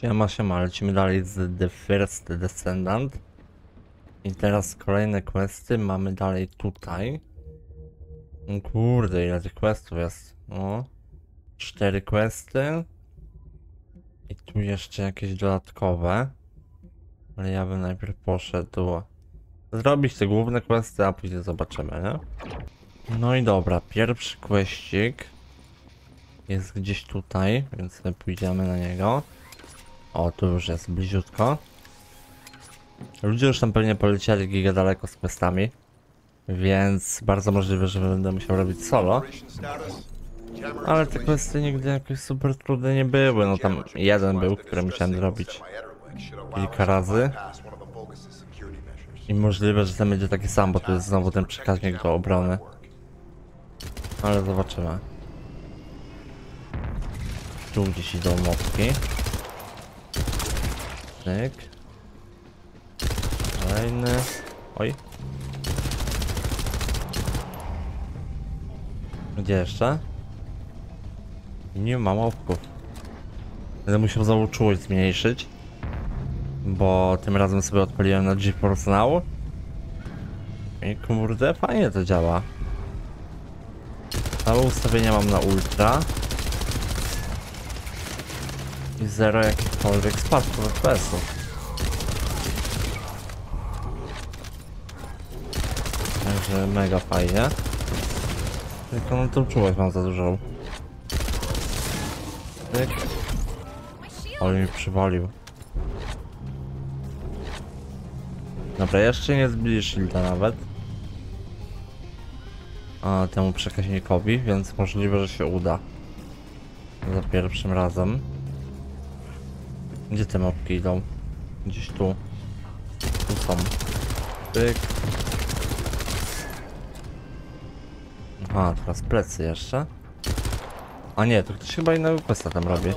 Siema, siema, lecimy dalej z The First Descendant. I teraz kolejne questy mamy dalej tutaj. O Kurde, ile tych questów jest. O. Cztery questy. I tu jeszcze jakieś dodatkowe. Ale ja bym najpierw poszedł zrobić te główne questy, a później zobaczymy, nie? No i dobra, pierwszy questik jest gdzieś tutaj, więc pójdziemy na niego. O, tu już jest bliziutko. Ludzie już tam pewnie polecieli giga daleko z questami. Więc bardzo możliwe, że będę musiał robić solo. Ale te questy nigdy jakoś super trudne nie były. No tam jeden był, który musiałem zrobić kilka razy. I możliwe, że ten będzie taki sam, bo tu jest znowu ten przekaźnik do obrony. Ale zobaczymy. Tu gdzieś idą mopki. Tyk. Kolejny. Oj. Gdzie jeszcze? Nie ma mopków. Będę musiał znowu czułość zmniejszyć. Bo tym razem sobie odpaliłem na GeForce Now. I kurde, fajnie to działa. Całe ustawienia mam na ultra. Zero jakichkolwiek spadków FPS-ów. Także mega fajnie. Tylko no tą czułość mam za dużą. Tyk. Ale mi przywalił. Dobra, jeszcze nie zbili shielda nawet. A temu przekaźnikowi, więc możliwe, że się uda. Za pierwszym razem. Gdzie te mopki idą? Gdzieś tu. Tu są. Pyk. Aha, teraz plecy jeszcze. A nie, to ktoś chyba innego questa tam robi.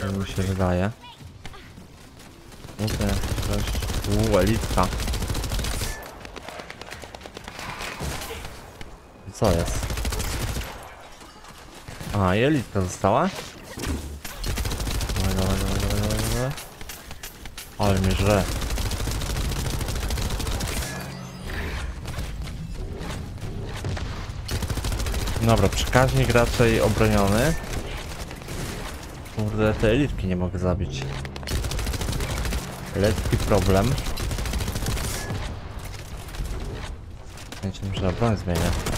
Tak mi się wydaje. Tutaj coś... Uuu, elitka. Co jest? A, elitka została? Ale mnie żre. Dobra, przekaźnik raczej obroniony. Kurde, te elitki nie mogę zabić. Lekki problem. Wiecie, że broń zmienię.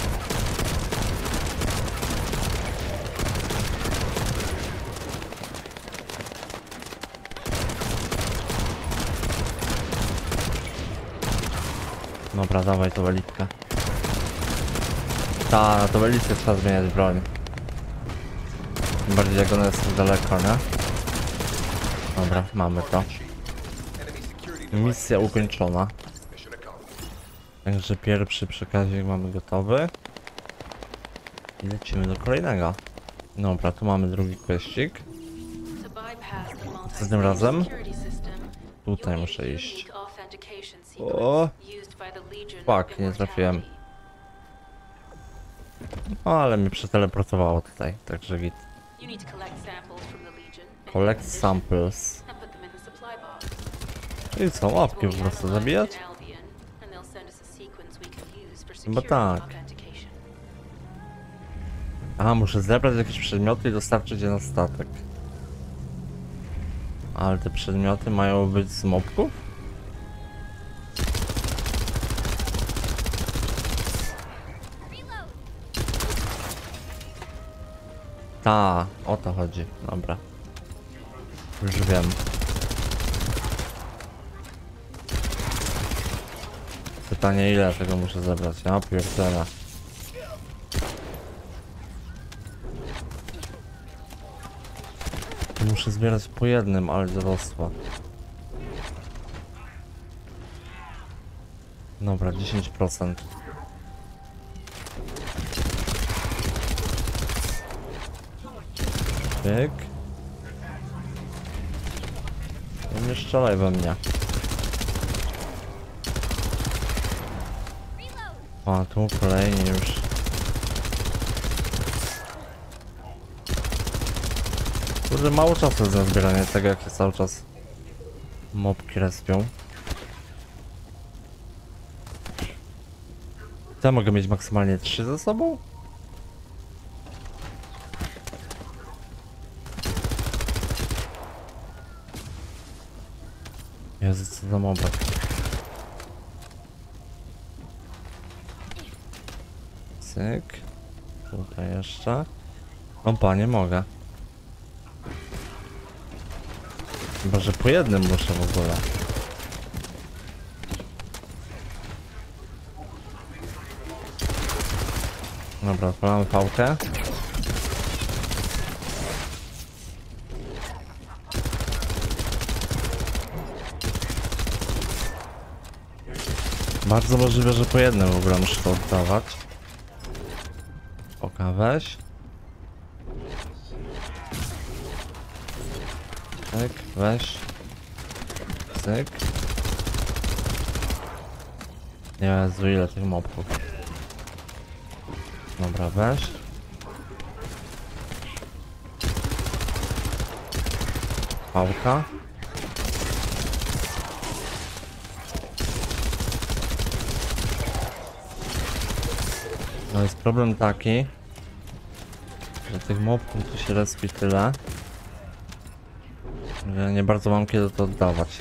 Dobra, dawaj tą elitkę. Ta, na tą elitkę trzeba zmieniać broń. Tym bardziej jak ona jest daleko, nie? Dobra, mamy to. Misja ukończona. Także pierwszy przekaźnik mamy gotowy. I lecimy do kolejnego. Dobra, tu mamy drugi kwestik. Co tym razem? Tutaj muszę iść. O! Fuck, nie trafiłem. O, ale mnie przeteleportowało tutaj, także git. Collect samples. Czyli co, łapki po prostu zabijać? Chyba tak. Aha, muszę zebrać jakieś przedmioty i dostarczyć je na statek. Ale te przedmioty mają być z mobków? Ta, o to chodzi. Dobra. Już wiem. Pytanie ile tego muszę zebrać? Ja pierdolę. Muszę zbierać po jednym, ale dorosła. Dobra, 10%. Pyk. No nie strzelaj we mnie. O, tu kolejnie już. Kurde, mało czasu na zbieranie tego, jak się cały czas mopki respią. Ja mogę mieć maksymalnie 3 ze sobą? Jezu, co za mobek. Cyk. Tutaj jeszcze. Opa, nie mogę. Chyba, że po jednym muszę w ogóle. Dobra, odpalamy pałkę. Bardzo możliwe, że po jednym w ogóle muszę to oddawać. Oka weź. Cyk, weź. Cyk. Jezu, ile tych mobków. Dobra, weź. Pałka. No jest problem taki, że tych mobków tu się respi tyle, że nie bardzo mam kiedy to oddawać.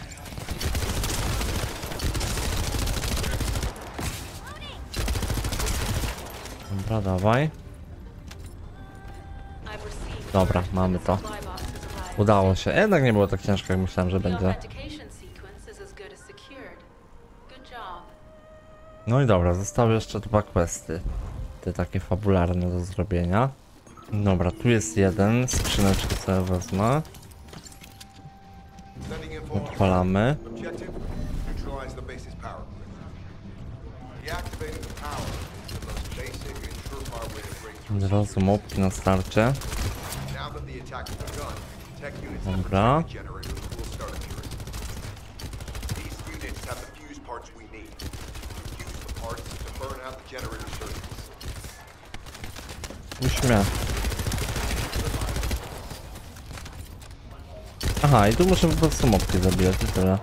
Dobra, dawaj. Dobra, mamy to. Udało się. Jednak nie było tak ciężko, jak myślałem, że będzie. No i dobra, zostały jeszcze dwa questy. Te takie fabularne do zrobienia. Dobra, tu jest jeden. Skrzyneczkę sobie wezmę. Odpalamy. Od razu mopki na starcie. Dobra. parts to burn out the generator circuits. Uśmiech. Aha, i tu muszę po prostu mopki zabijać i tyle.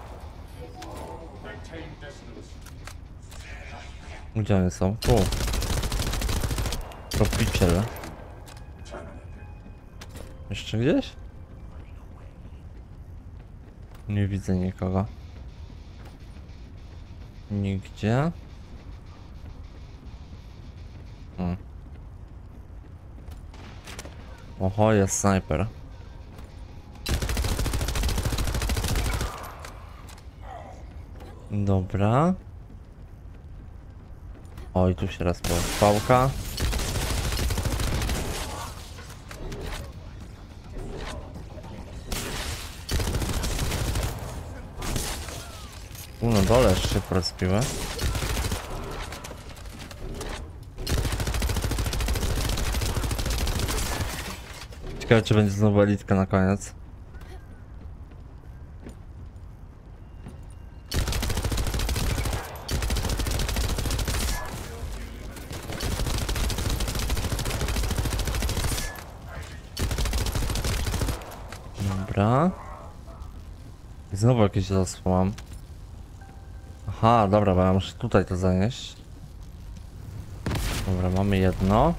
Gdzie one są? Tu. Tropiciele. Jeszcze gdzieś? Nie widzę nikogo. Nigdzie. Oho, jest snajper. Dobra. Oj, tu się raz pałka. Tu na dole jeszcze się Ciekawe, czy będzie znowu elitka na koniec. Dobra. Znowu jakieś zasło mam. Aha, dobra, bo ja muszę tutaj to zanieść. Dobra, mamy jedno.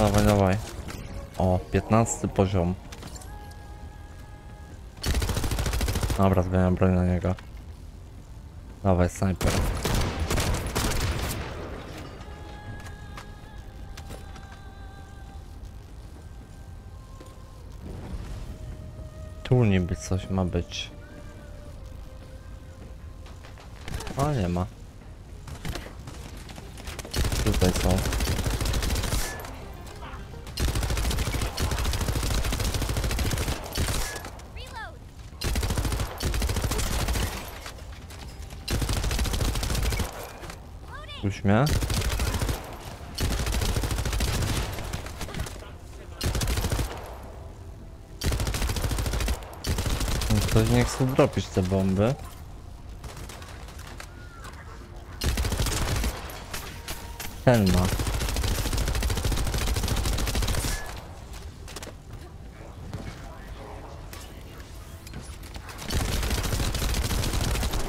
Dawaj, dawaj. O, 15 poziom. Dobra, zmieniam broń na niego. Dawaj, snajper. Tu niby coś ma być. A nie ma. Tutaj są. Tu mnie. Ktoś nie chce dropić te bomby. Ten ma.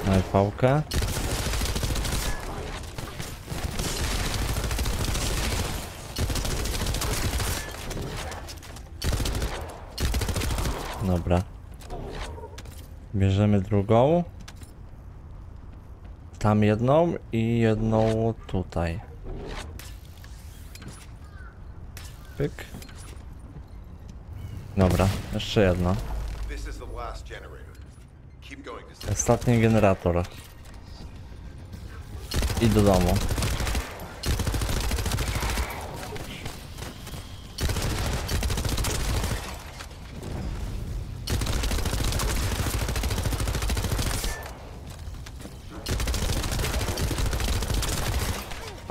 Mamy Dobra. Bierzemy drugą. Tam jedną i jedną tutaj. Pyk. Dobra, jeszcze to Ostatni generator. I do domu.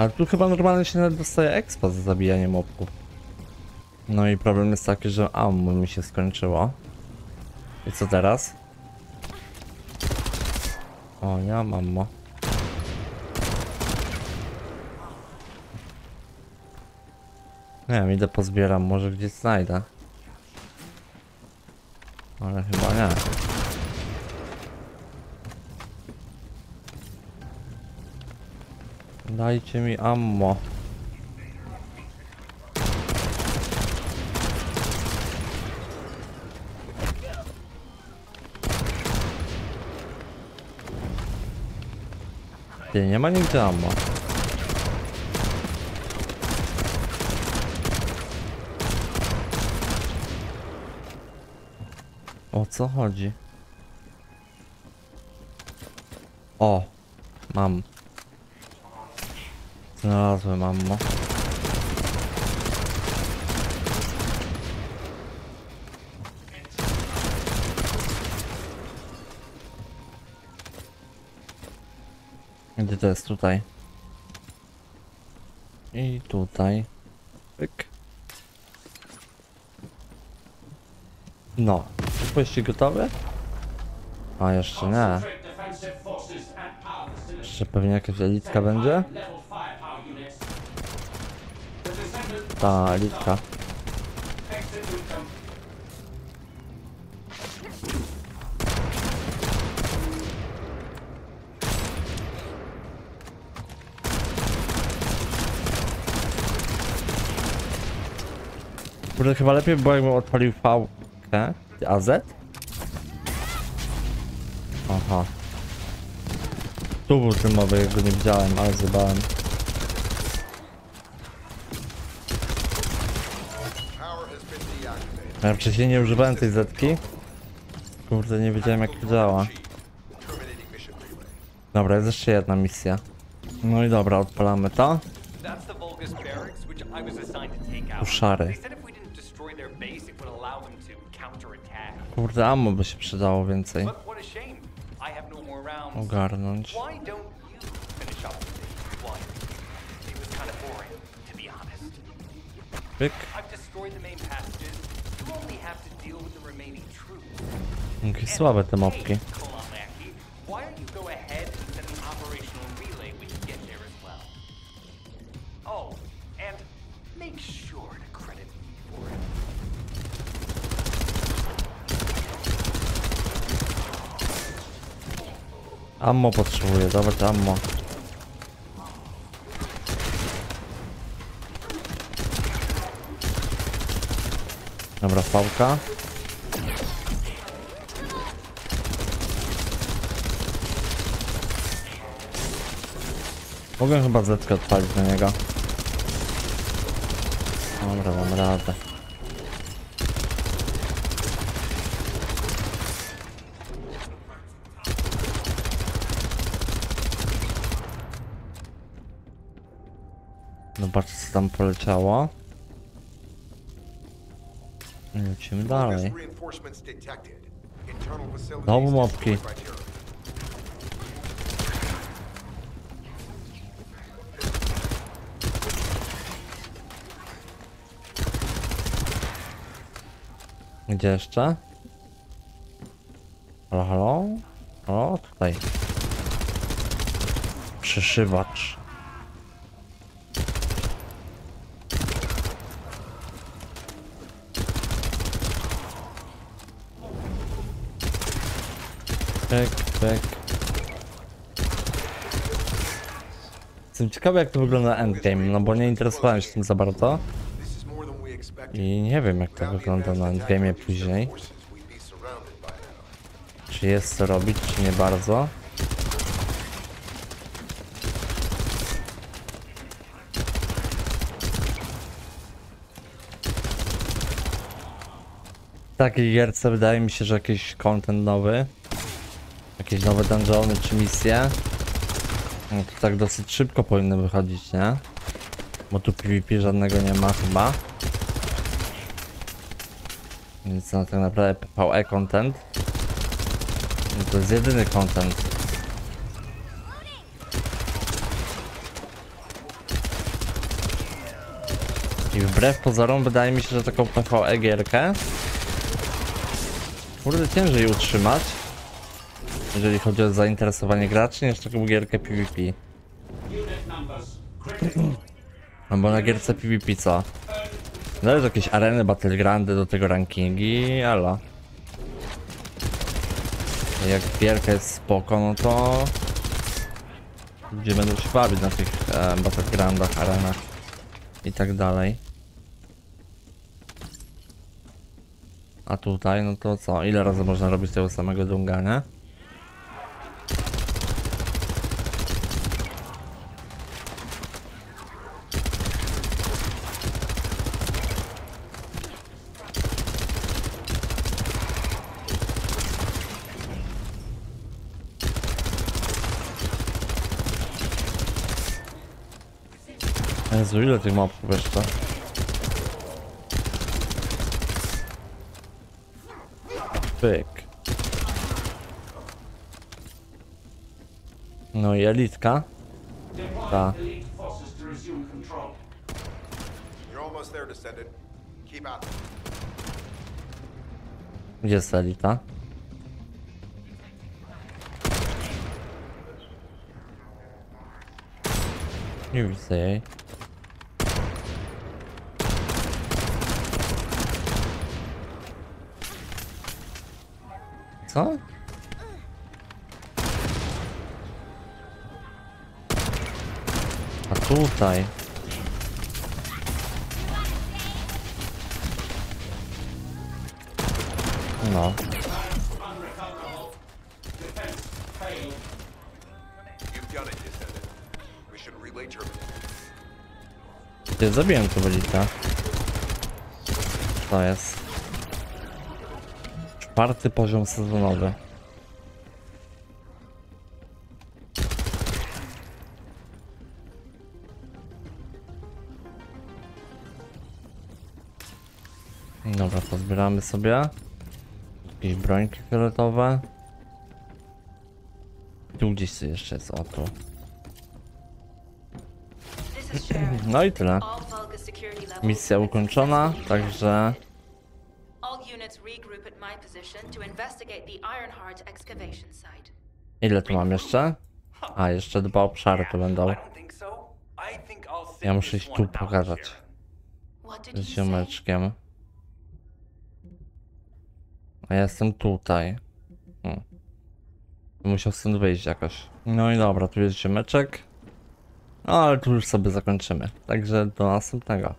Ale tu chyba normalnie się nawet dostaje expa za zabijanie mobków. No i problem jest taki, że ammo mi się skończyło. I co teraz? O, nie mam ammo. Nie wiem, idę pozbieram, może gdzieś znajdę. Ale chyba nie. Dajcie mi ammo. Ty, nie ma nigdzie ammo. O co chodzi? O, mam. Znalazłem ammo. Gdzie to jest? Tutaj. I tutaj. Pyk. No. Jesteście gotowe? A jeszcze nie. Jeszcze pewnie jakaś elitka będzie? Level firepower units. The descendant Ta them. Kurde, chyba lepiej by było jakbym odpalił V-kę. A Z? Aha. Tu był ten mowy, jak go nie widziałem, ale zjebałem. Ja wcześniej nie używałem tej Zetki. Kurde, nie wiedziałem jak to działa. Dobra, jest jeszcze jedna misja. No i dobra, odpalamy to. To counterattack. Kurde, ammo by się przydało więcej. But what credit me for it. Ammo potrzebuję, dawać ammo. Dobra, pałka. Mogę chyba zetkę odpalić na niego. Dobra, mam radę. Zobaczcie co tam poleciało. I Lecimy dalej. Znowu mopki. Gdzie jeszcze? Halo, halo? O, tutaj. Przyszywacz. Pek, pek. Jestem ciekawy jak to wygląda endgame, no bo nie interesowałem się tym za bardzo. I nie wiem jak to wygląda na endgame'ie później. Czy jest co robić, czy nie bardzo. Takiej gierce wydaje mi się, że jakiś content nowy, jakieś nowe dungeony czy misje, no to tak dosyć szybko powinny wychodzić, nie? Bo tu PvP żadnego nie ma chyba. Więc no, tak naprawdę PvE content no to jest jedyny content. I wbrew pozorom wydaje mi się, że taką PvE gierkę kurde ciężej utrzymać jeżeli chodzi o zainteresowanie graczy niż taką gierkę PvP. No bo na gierce PvP co? Należy jakieś areny, battlegroundy do tego rankingi, alo. Jak gierka jest spoko, no to... Ludzie będą się bawić na tych e, battlegroundach, arenach i tak dalej. A tutaj, no to co? Ile razy można robić tego samego dunga, nie? Jezu, ile tych mobków jeszcze? Pyk. No i elitka. Ta. Gdzie jest elita? Nie widzę jej. Co? A tutaj. No. Ty zabiłem tu. To jest. Czwarty poziom sezonowy. Dobra, pozbieramy sobie. Jakieś brońki fioletowe. Tu gdzieś tu jeszcze jest, o tu. No i tyle. Misja ukończona, także my position to investigate the Ironheart excavation site. ile tu mam jeszcze? A, jeszcze dwa obszary tu będą. I don't think so. I think I'll sit Ja muszę one tu pokazać Sharon. What did z ziomeczkiem. A ja jestem tutaj. Hmm. Musiał stąd wyjść jakoś. No i dobra, tu jest ziomeczek. No ale tu już sobie zakończymy. Także do następnego.